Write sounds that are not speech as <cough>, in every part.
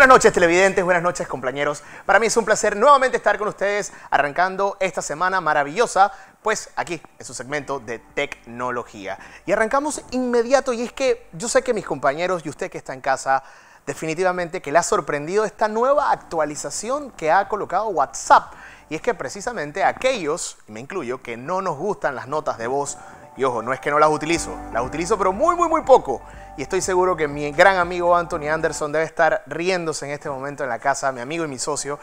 Buenas noches televidentes, buenas noches compañeros. Para mí es un placer nuevamente estar con ustedes arrancando esta semana maravillosa, pues aquí en su segmento de tecnología. Y arrancamos inmediato y es que yo sé que mis compañeros y usted que está en casa definitivamente que le ha sorprendido esta nueva actualización que ha colocado WhatsApp. Y es que precisamente aquellos, me incluyo, que no nos gustan las notas de voz, y ojo, no es que no las utilizo, las utilizo pero muy, muy, muy poco. Y estoy seguro que mi gran amigo Anthony Anderson debe estar riéndose en este momento en la casa, mi amigo y mi socio.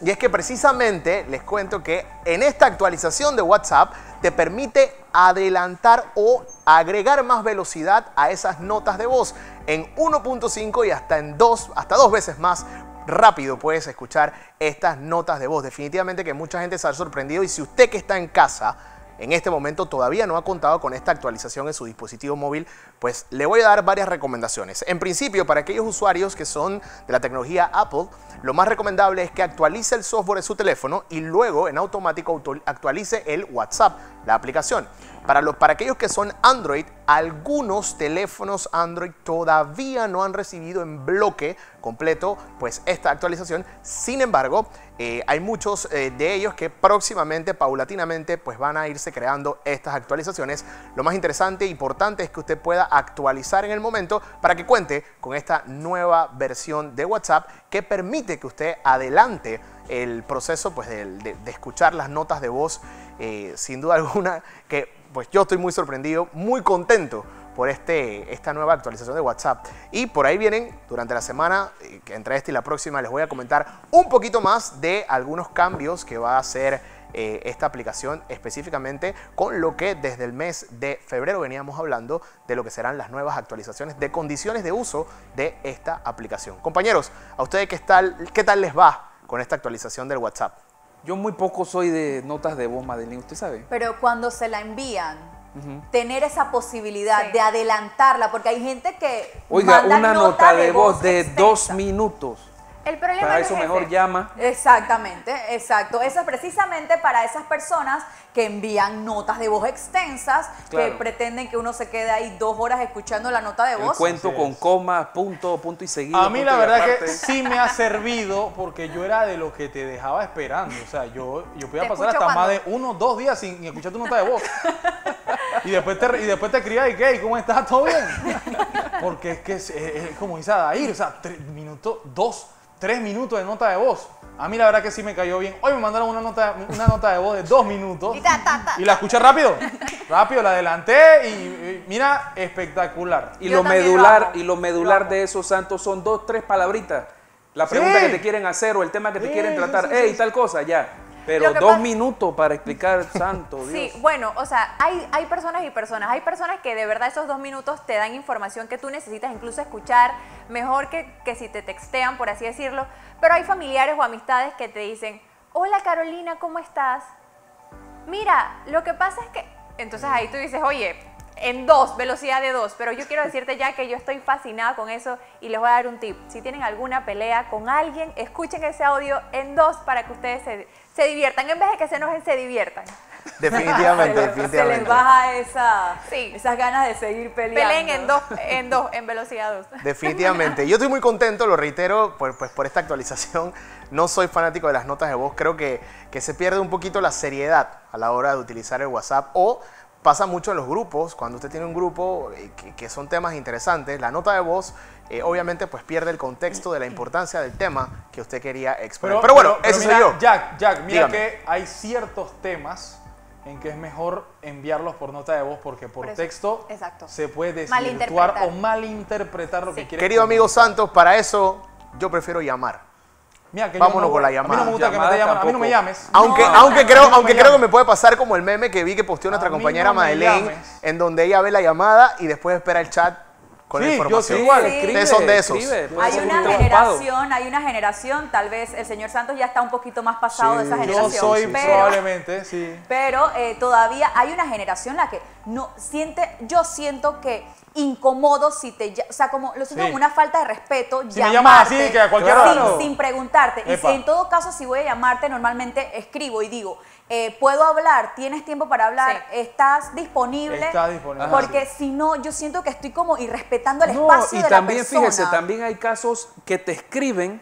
Y es que precisamente les cuento que en esta actualización de WhatsApp te permite adelantar o agregar más velocidad a esas notas de voz en 1.5 y hasta en dos, hasta dos veces más rápido puedes escuchar estas notas de voz. Definitivamente que mucha gente se ha sorprendido y si usted que está en casa en este momento todavía no ha contado con esta actualización en su dispositivo móvil, pues le voy a dar varias recomendaciones. En principio, para aquellos usuarios que son de la tecnología Apple, lo más recomendable es que actualice el software de su teléfono y luego en automático actualice el WhatsApp, la aplicación. Para, los, para aquellos que son Android, algunos teléfonos Android todavía no han recibido en bloque completo pues esta actualización. Sin embargo, eh, hay muchos eh, de ellos que próximamente, paulatinamente, pues van a irse creando estas actualizaciones. Lo más interesante e importante es que usted pueda actualizar en el momento para que cuente con esta nueva versión de WhatsApp que permite que usted adelante el proceso pues, de, escuchar las notas de voz, eh, sin duda <laughs> alguna, que pues yo estoy muy sorprendido, muy contento por este, esta nueva actualización de WhatsApp. Y por ahí vienen, durante la semana, eh, entre esta y la próxima, les voy a comentar un poquito más de algunos cambios que va a hacer eh, esta aplicación específicamente con lo que desde el mes de febrero veníamos hablando de lo que serán las nuevas actualizaciones de condiciones de uso de esta aplicación. Compañeros, ¿a ustedes qué tal, qué tal les va con esta actualización del WhatsApp? Yo muy poco soy de notas de voz, Madeline, usted sabe. Pero cuando se la envían, tener esa posibilidad de adelantarla, porque hay gente que. Oiga, una nota, de, voz, de dos minutos. El problema para eso mejor llama. Exactamente, exacto. Eso es precisamente para esas personas que envían notas de voz extensas, que pretenden que uno se quede ahí dos horas escuchando la nota de voz. El cuento con coma, punto, punto y seguido. A mí la verdad que sí me ha servido porque yo era de los que te dejaba esperando. O sea, yo, yo podía pasar hasta más de uno, dos días sin escuchar tu nota de voz. y después te, y después te escribía y ¿qué? ¿Cómo estás? ¿Todo bien? Porque es que es, como dice Adair, o sea, tres minutos, dos tres minutos de nota de voz. A mí la verdad que sí me cayó bien. Hoy me mandaron una nota, una nota de voz de dos minutos. Y, la escuché rápido. Rápido, la adelanté y, mira, espectacular. Y lo medular, y lo medular de esos santos son dos, tres palabritas. La pregunta que te quieren hacer o el tema que te quieren tratar. y tal cosa, ya. Pero dos minutos para explicar <laughs> santo Dios. Sí, bueno, o sea, hay, hay personas y personas. Hay personas que de verdad esos dos minutos te dan información que tú necesitas incluso escuchar mejor que, que si te textean, por así decirlo. Pero hay familiares o amistades que te dicen, hola Carolina, ¿cómo estás? Mira, lo que pasa es que... Entonces ahí tú dices, oye, en dos, velocidad de dos. Pero yo quiero decirte ya que yo estoy fascinada con eso y les voy a dar un tip. Si tienen alguna pelea con alguien, escuchen ese audio en dos para que ustedes se, se diviertan. En vez de que se enojen, se diviertan. Definitivamente, definitivamente. <laughs> Se les baja esa, esas ganas de seguir peleando. Peleen en dos, en dos, en velocidad dos. <laughs> Definitivamente. Yo estoy muy contento, lo reitero, por, pues por esta actualización. No soy fanático de las notas de voz. Creo que, que se pierde un poquito la seriedad a la hora de utilizar el WhatsApp o pasa mucho en los grupos, cuando usted tiene un grupo eh, que, son temas interesantes, la nota de voz eh, obviamente pues pierde el contexto de la importancia del tema que usted quería exponer. Pero, bueno, eso soy yo. Jack, Jack, mira que hay ciertos temas en que es mejor enviarlos por nota de voz porque por, texto se puede desvirtuar o malinterpretar lo que quiere. Querido amigo Santos, para eso yo prefiero llamar. Vámonos con la llamada. A mí no me gusta que me llamen, a mí no me llames. Aunque, aunque, creo, aunque creo que me puede pasar como el meme que vi que posteó nuestra compañera Madeleine, en donde ella ve la llamada y después espera el chat con la información. Yo igual, son de esos. hay una generación, hay una generación, tal vez el señor Santos ya está un poquito más pasado de esa generación. Yo soy probablemente, sí. Pero eh, todavía hay una generación la que no siente, yo siento que incomodo si te o sea como lo siento Sí. como una falta de respeto Si me llamas así, llamarte que a cualquier sin, hora. sin preguntarte y si en todo caso si voy a llamarte normalmente escribo y digo eh, puedo hablar tienes tiempo para hablar Sí. estás disponible Estás disponible. porque si no yo siento que estoy como irrespetando el No, espacio y de también, la persona fíjese, también hay casos que te escriben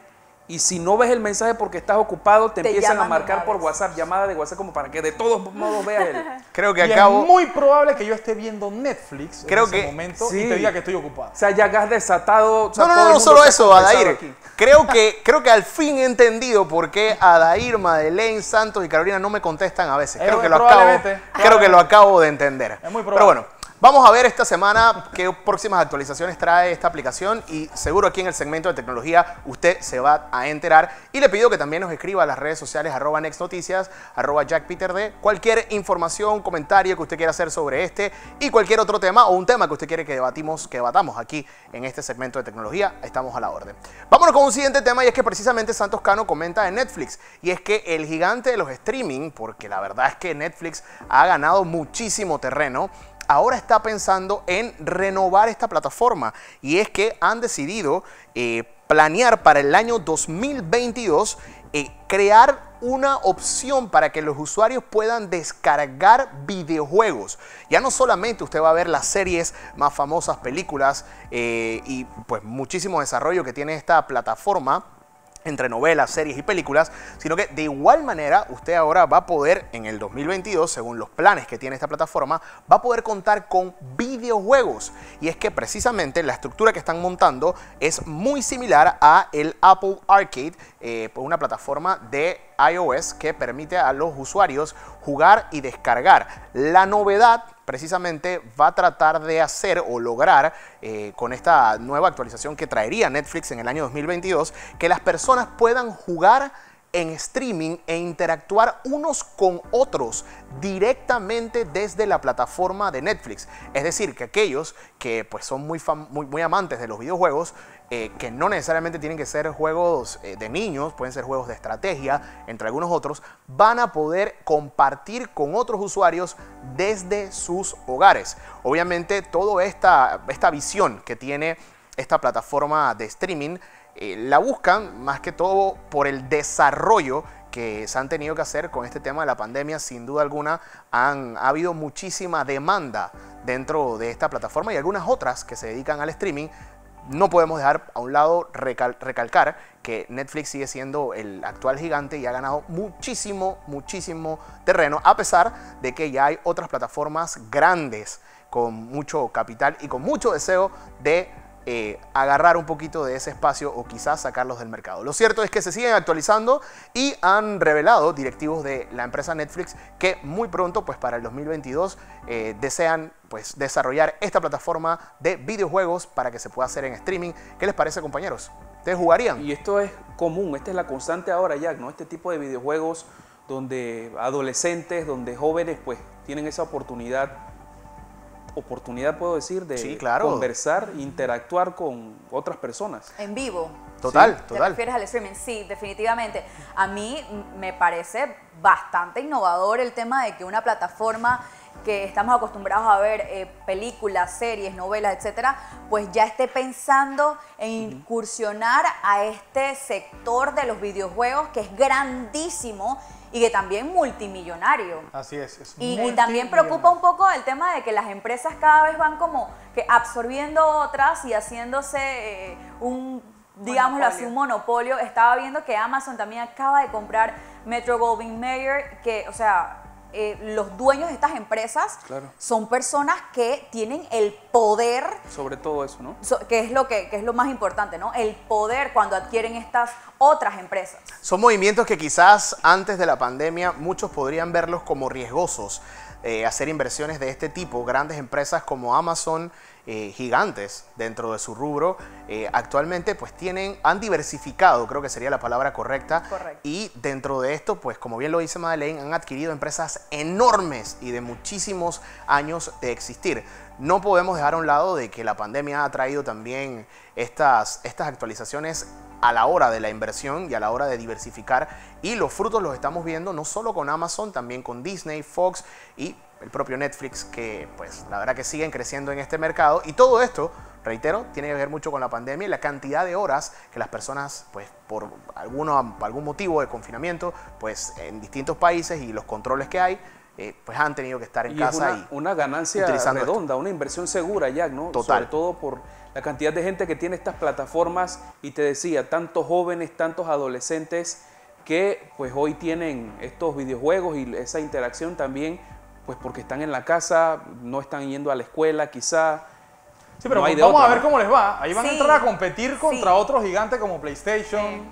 y si no ves el mensaje porque estás ocupado, te, Te empiezan a marcar por. WhatsApp, llamada de WhatsApp, como para que de todos modos veas el... <laughs> Creo que Y acabo... es muy probable que yo esté viendo Netflix Creo en ese que- momento sí. y te diga que estoy ocupado. O sea, ya has desatado... o sea, No, no, todo no, no solo eso, Adair. aquí. <laughs> Creo que, creo que al fin he entendido por qué Adair, Madeleine, Santos y Carolina no me contestan a veces. Eh, Creo que lo acabo, creo que lo acabo de entender. Es muy Pero probable. bueno, vamos a ver esta semana qué próximas actualizaciones trae esta aplicación y seguro aquí en el segmento de tecnología usted se va a enterar. Y le pido que también nos escriba a las redes sociales arroba nextnoticias, arroba jackpeterd, cualquier información, comentario que usted quiera hacer sobre este y cualquier otro tema o un tema que usted quiere que debatimos, que debatamos aquí en este segmento de tecnología, estamos a la orden. Vámonos con un siguiente tema y es que precisamente Santos Cano comenta en Netflix y es que el gigante de los streaming, porque la verdad es que Netflix ha ganado muchísimo terreno, ahora está pensando en renovar esta plataforma y es que han decidido eh, planear para el año 2022 eh, crear una opción para que los usuarios puedan descargar videojuegos. Ya no solamente usted va a ver las series más famosas, películas eh, y pues muchísimo desarrollo que tiene esta plataforma entre novelas, series y películas, sino que de igual manera usted ahora va a poder en el 2022, según los planes que tiene esta plataforma, va a poder contar con videojuegos. Y es que precisamente la estructura que están montando es muy similar a el Apple Arcade, eh, una plataforma de iOS que permite a los usuarios jugar y descargar. La novedad precisamente va a tratar de hacer o lograr eh, con esta nueva actualización que traería Netflix en el año 2022 que las personas puedan jugar en streaming e interactuar unos con otros directamente desde la plataforma de Netflix. Es decir, que aquellos que pues, son muy, muy, muy amantes de los videojuegos, eh, que no necesariamente tienen que ser juegos eh, de niños, pueden ser juegos de estrategia, entre algunos otros, van a poder compartir con otros usuarios desde sus hogares. Obviamente, toda esta, esta visión que tiene esta plataforma de streaming, eh, la buscan más que todo por el desarrollo que se han tenido que hacer con este tema de la pandemia, sin duda alguna, han, ha habido muchísima demanda dentro de esta plataforma y algunas otras que se dedican al streaming. No podemos dejar a un lado recal- recalcar que Netflix sigue siendo el actual gigante y ha ganado muchísimo, muchísimo terreno, a pesar de que ya hay otras plataformas grandes con mucho capital y con mucho deseo de eh, agarrar un poquito de ese espacio o quizás sacarlos del mercado. Lo cierto es que se siguen actualizando y han revelado directivos de la empresa Netflix que muy pronto, pues para el 2022, eh, desean pues desarrollar esta plataforma de videojuegos para que se pueda hacer en streaming. ¿Qué les parece, compañeros? ¿Ustedes jugarían? Y esto es común, esta es la constante ahora, Jack, ¿no? Este tipo de videojuegos donde adolescentes, donde jóvenes, pues tienen esa oportunidad, oportunidad puedo decir, de Sí, claro. conversar, interactuar con otras personas. en vivo Total, ¿Te total. refieres al streaming? Sí, definitivamente. A mí me parece bastante innovador el tema de que una plataforma que estamos acostumbrados a ver eh, películas, series, novelas, etcétera, pues ya esté pensando en incursionar a este sector de los videojuegos que es grandísimo y que también multimillonario. Así es. es Y, y también preocupa un poco el tema de que las empresas cada vez van como que absorbiendo otras y haciéndose eh, un, digámoslo así, un monopolio. Estaba viendo que Amazon también acaba de comprar Metro Goldwyn Mayer, que, o sea, eh, los dueños de estas empresas Claro. son personas que tienen el poder Sobre todo eso, ¿no? so- que es lo que, que es lo más importante, ¿no? El poder cuando adquieren estas otras empresas. Son movimientos que quizás antes de la pandemia muchos podrían verlos como riesgosos. eh, hacer inversiones de este tipo, grandes empresas como Amazon, eh, gigantes dentro de su rubro, eh, actualmente pues tienen, han diversificado, creo que sería la palabra correcta, Correcto. y dentro de esto, pues como bien lo dice Madeleine, han adquirido empresas enormes y de muchísimos años de existir. No podemos dejar a un lado de que la pandemia ha traído también estas, estas actualizaciones a la hora de la inversión y a la hora de diversificar y los frutos los estamos viendo no solo con Amazon, también con Disney, Fox y el propio Netflix, que pues la verdad que siguen creciendo en este mercado. Y todo esto, reitero, tiene que ver mucho con la pandemia y la cantidad de horas que las personas, pues por alguno, algún motivo de confinamiento, pues en distintos países y los controles que hay, eh, pues han tenido que estar en casa. Es una, y una ganancia redonda, una inversión segura ya, ¿no? Total. Sobre todo por la cantidad de gente que tiene estas plataformas y te decía, tantos jóvenes, tantos adolescentes que pues hoy tienen estos videojuegos y esa interacción también, pues porque están en la casa, no están yendo a la escuela quizá. Sí, pero vamos a ver cómo les va. Ahí van a entrar a competir contra otros gigantes como PlayStation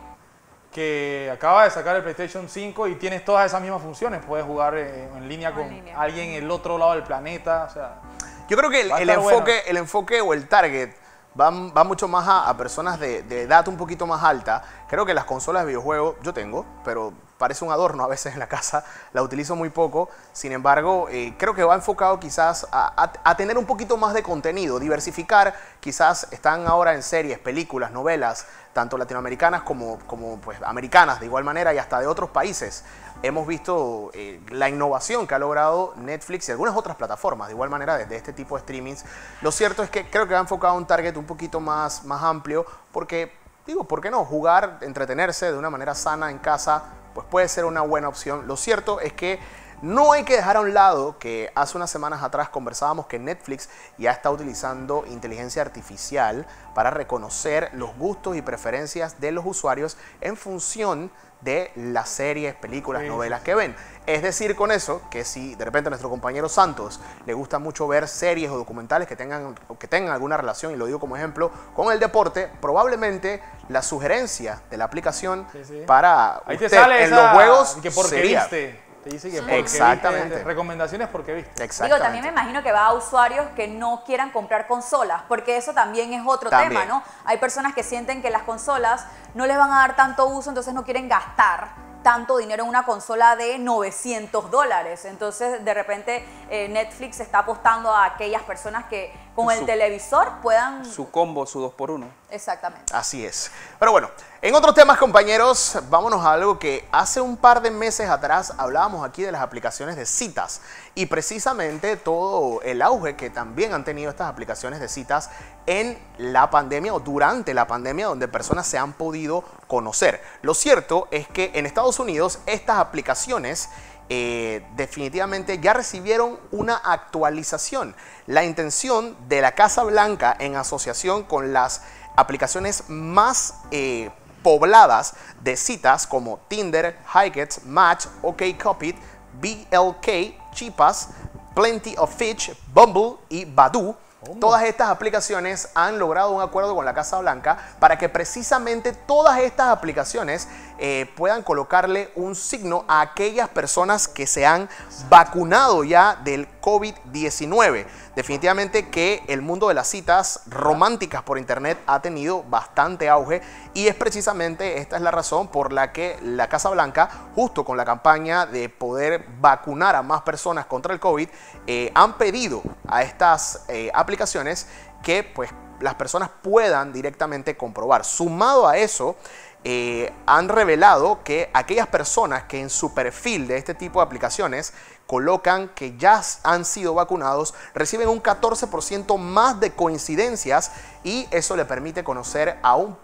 que acaba de sacar el PlayStation 5 y tienes todas esas mismas funciones. Puedes jugar eh, en línea con alguien en el otro lado del planeta. O sea, Yo creo que el, enfoque, el enfoque o el target va, va mucho más a, personas de, de, edad un poquito más alta. Creo que las consolas de videojuegos yo tengo, pero parece un adorno a veces en la casa, la utilizo muy poco, sin embargo, eh, creo que va enfocado quizás a, tener un poquito más de contenido, diversificar, quizás están ahora en series, películas, novelas, tanto latinoamericanas como, como pues, americanas de igual manera y hasta de otros países. Hemos visto eh, la innovación que ha logrado Netflix y algunas otras plataformas, de igual manera desde este tipo de streamings. Lo cierto es que creo que ha enfocado un target un poquito más, más amplio porque, digo, ¿por qué no? Jugar, entretenerse de una manera sana en casa pues puede ser una buena opción. Lo cierto es que no hay que dejar a un lado que hace unas semanas atrás conversábamos que Netflix ya está utilizando inteligencia artificial para reconocer los gustos y preferencias de los usuarios en función de las series, películas, novelas que ven. Es decir, con eso, que si de repente a nuestro compañero Santos le gusta mucho ver series o documentales que tengan, que tengan alguna relación, y lo digo como ejemplo, con el deporte, probablemente la sugerencia de la aplicación para usted en los juegos que porque sería, viste. Te dice que Exactamente. recomendaciones porque viste. Digo, también me imagino que va a usuarios que no quieran comprar consolas, porque eso también es otro tema, ¿no? Hay personas que sienten que las consolas no les van a dar tanto uso, entonces no quieren gastar tanto dinero en una consola de 900 dólares. Entonces, de repente, eh, Netflix está apostando a aquellas personas que con el televisor puedan... Su combo, su 2x1. Exactamente. Así es. Pero bueno, en otros temas, compañeros, vámonos a algo que hace un par de meses atrás hablábamos aquí de las aplicaciones de citas y precisamente todo el auge que también han tenido estas aplicaciones de citas en la pandemia o durante la pandemia donde personas se han podido conocer. Lo cierto es que en Estados Unidos estas aplicaciones eh, definitivamente ya recibieron una actualización. La intención de la Casa Blanca en asociación con las aplicaciones más eh, pobladas de citas como Tinder, Hikets, Match, OkCupid, BLK, Chipas, Plenty of Fish, Bumble y Badoo Todas estas aplicaciones han logrado un acuerdo con la Casa Blanca para que precisamente todas estas aplicaciones eh, puedan colocarle un signo a aquellas personas que se han vacunado ya del COVID-19. Definitivamente que el mundo de las citas románticas por internet ha tenido bastante auge y es precisamente esta es la razón por la que la Casa Blanca, justo con la campaña de poder vacunar a más personas contra el COVID, eh, han pedido a estas eh, aplicaciones que pues las personas puedan directamente comprobar. Sumado a eso, eh, han revelado que aquellas personas que en su perfil de este tipo de aplicaciones colocan que ya han sido vacunados, reciben un 14% más de coincidencias y eso le permite conocer a un,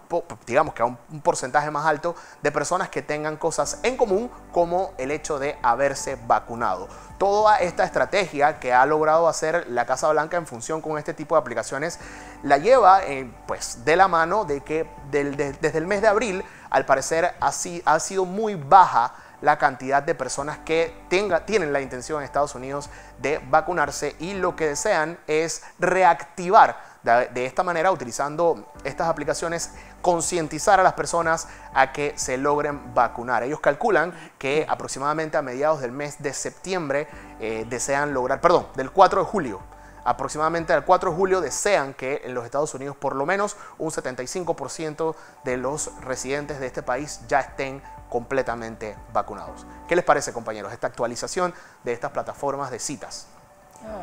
digamos que a un, porcentaje más alto de personas que tengan cosas en común como el hecho de haberse vacunado. Toda esta estrategia que ha logrado hacer la Casa Blanca en función con este tipo de aplicaciones la lleva eh, pues de la mano de que desde el mes de abril al parecer ha sido muy baja la cantidad de personas que tenga, tienen la intención en Estados Unidos de vacunarse y lo que desean es reactivar de, esta manera, utilizando estas aplicaciones, concientizar a las personas a que se logren vacunar. Ellos calculan que aproximadamente a mediados del mes de septiembre eh, desean lograr, perdón, del 4 de julio, aproximadamente al 4 de julio desean que en los Estados Unidos por lo menos un 75% de los residentes de este país ya estén completamente vacunados. ¿Qué les parece, compañeros, esta actualización de estas plataformas de citas?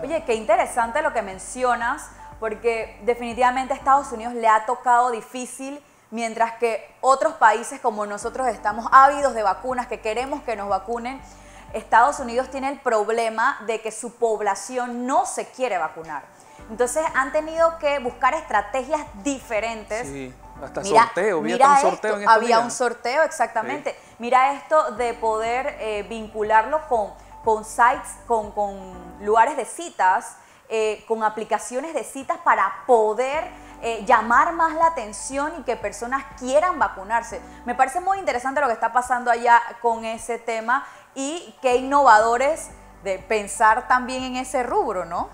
Oye, qué interesante lo que mencionas, porque definitivamente a Estados Unidos le ha tocado difícil, mientras que otros países como nosotros estamos ávidos de vacunas, que queremos que nos vacunen. Estados Unidos tiene el problema de que su población no se quiere vacunar. Entonces han tenido que buscar estrategias diferentes. Sí, hasta sorteo, mira un sorteo en Había un sorteo, exactamente. Mira esto de poder eh, vincularlo con, con sites, con, con lugares de citas, eh, con aplicaciones de citas para poder eh, llamar más la atención y que personas quieran vacunarse. Me parece muy interesante lo que está pasando allá con ese tema y qué innovadores de pensar también en ese rubro, ¿no?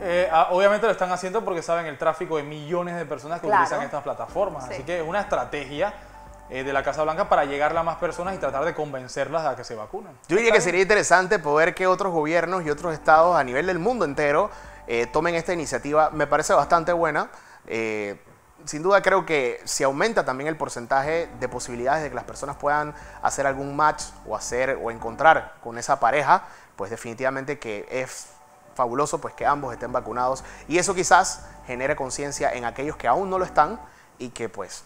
Eh, ah, obviamente lo están haciendo porque saben el tráfico de millones de personas que utilizan estas plataformas. Así que es una estrategia eh, de la Casa Blanca para llegar a más personas y tratar de convencerlas a que se vacunen. Yo diría que sería interesante poder que otros gobiernos y otros estados a nivel del mundo entero tomen esta iniciativa. Me parece bastante buena. Eh, sin duda creo que si aumenta también el porcentaje de posibilidades de que las personas puedan hacer algún match o hacer o encontrar con esa pareja, pues definitivamente que es fabuloso pues que ambos estén vacunados y eso quizás genere conciencia en aquellos que aún no lo están y que pues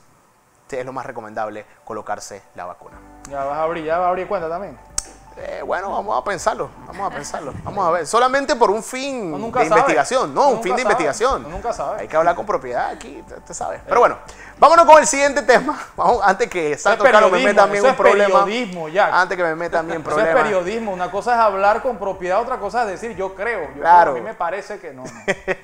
es lo más recomendable colocarse la vacuna. Ya vas a abrir, ya vas a abrir cuenta también. Eh, bueno, vamos a pensarlo, vamos a pensarlo. Vamos a ver, solamente por un fin de investigación, no, un fin de investigación. nunca sabe. Hay que hablar con propiedad aquí, usted sabe. Pero bueno, vámonos con el siguiente tema. <laughs> Vamos, antes que Santo Carlos me meta también un problema. periodismo, ya. Antes que me meta también problema. <laughs> Eso es periodismo. Una cosa es hablar con propiedad, otra cosa es decir yo creo. claro. a mí me parece que no.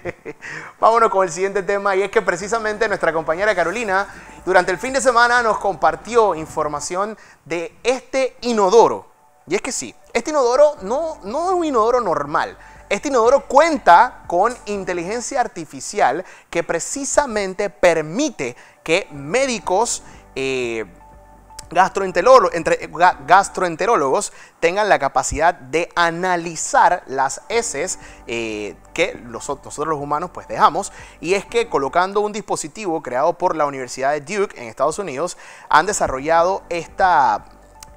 <laughs> vámonos con el siguiente tema y es que precisamente nuestra compañera Carolina durante el fin de semana nos compartió información de este inodoro y es que sí, este inodoro no, no es un inodoro normal. Este inodoro cuenta con inteligencia artificial que precisamente permite que médicos eh, gastroenterólogos tengan la capacidad de analizar las heces eh, que nosotros los humanos pues dejamos y es que colocando un dispositivo creado por la Universidad de Duke en Estados Unidos han desarrollado esta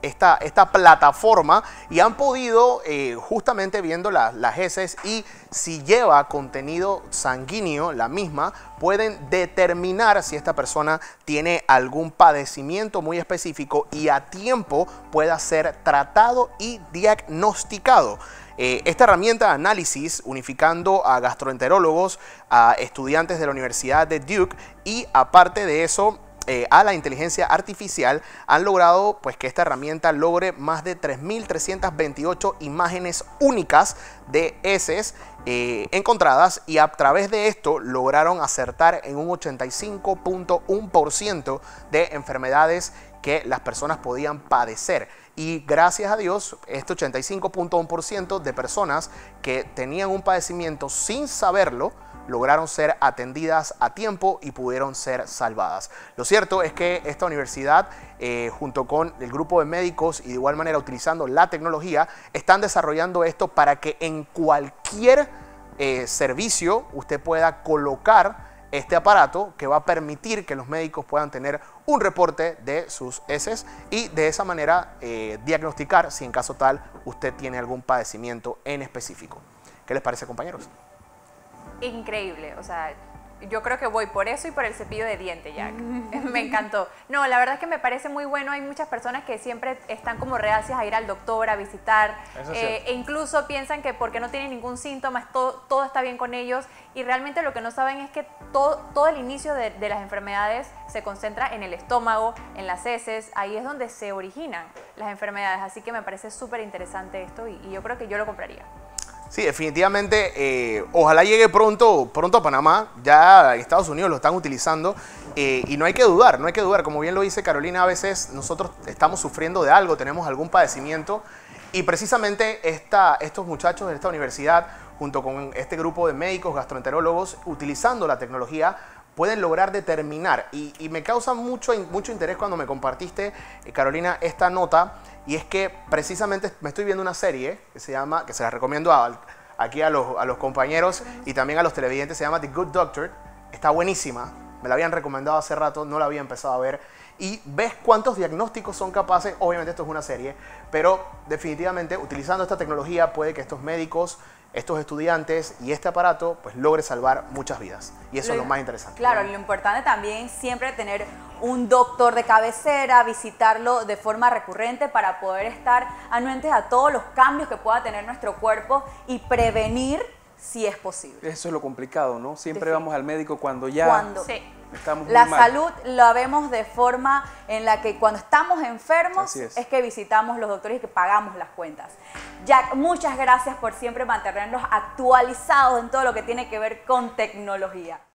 esta, plataforma y han podido, eh, justamente viendo las heces y si lleva contenido sanguíneo, la misma, pueden determinar si esta persona tiene algún padecimiento muy específico y a tiempo pueda ser tratado y diagnosticado. Eh, esta herramienta de análisis, unificando a gastroenterólogos, a estudiantes de la Universidad de Duke y aparte de eso, eh, a la inteligencia artificial han logrado pues, que esta herramienta logre más de 3.328 imágenes únicas de heces eh, encontradas y a través de esto lograron acertar en un 85.1% de enfermedades que las personas podían padecer. Y gracias a Dios, este 85.1% de personas que tenían un padecimiento sin saberlo, lograron ser atendidas a tiempo y pudieron ser salvadas. Lo cierto es que esta universidad, eh, junto con el grupo de médicos y de igual manera utilizando la tecnología, están desarrollando esto para que en cualquier eh, servicio usted pueda colocar este aparato que va a permitir que los médicos puedan tener un reporte de sus heces y de esa manera eh, diagnosticar si en caso tal usted tiene algún padecimiento en específico. ¿Qué les parece compañeros? increíble. O sea, yo creo que voy por eso y por el cepillo de diente, Jack. <laughs> me encantó. No, la verdad es que me parece muy bueno. Hay muchas personas que siempre están como reacias a ir al doctor, a visitar, eh, e incluso piensan que porque no tienen ningún síntoma, todo, todo, está bien con ellos. Y realmente lo que no saben es que todo, todo el inicio de, las enfermedades se concentra en el estómago, en las heces. Ahí es donde se originan las enfermedades. Así que me parece súper interesante esto y yo creo que yo lo compraría. Sí, definitivamente. Eh, ojalá llegue pronto, pronto a Panamá. Ya en Estados Unidos lo están utilizando. Eh, y no hay que dudar, no hay que dudar. Como bien lo dice Carolina, a veces nosotros estamos sufriendo de algo, tenemos algún padecimiento. Y precisamente estos muchachos de esta universidad, junto con este grupo de médicos, gastroenterólogos, utilizando la tecnología, pueden lograr determinar. Y, me causa mucho, mucho interés cuando me compartiste, eh, Carolina, esta nota y es que precisamente me estoy viendo una serie que se llama, que se la recomiendo aquí a los, a los compañeros y también a los televidentes, se llama The Good Doctor. Está buenísima, me la habían recomendado hace rato, no la había empezado a ver. Y ves cuántos diagnósticos son capaces, obviamente esto es una serie, pero definitivamente utilizando esta tecnología puede que estos médicos estos estudiantes y este aparato pues logre salvar muchas vidas. Y eso es lo más interesante. Claro, lo importante también siempre tener un doctor de cabecera, visitarlo de forma recurrente para poder estar anuentes a todos los cambios que pueda tener nuestro cuerpo y prevenir si es posible. Eso es lo complicado, ¿no? Siempre vamos al médico cuando ya estamos La salud la vemos de forma en la que cuando estamos enfermos es. que visitamos los doctores y que pagamos las cuentas. Jack, muchas gracias por siempre mantenernos actualizados en todo lo que tiene que ver con tecnología.